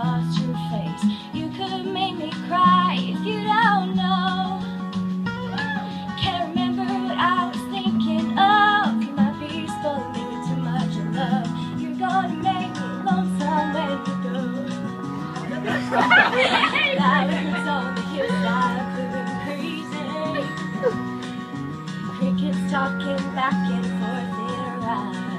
across your face. You could have made me cry if you don't know. Can't remember what I was thinking of. My fears both me with too much of love. You're gonna make me lonesome when you go. Flowers on the hillside, blue and freezing. Crickets talking back and forth in a ride.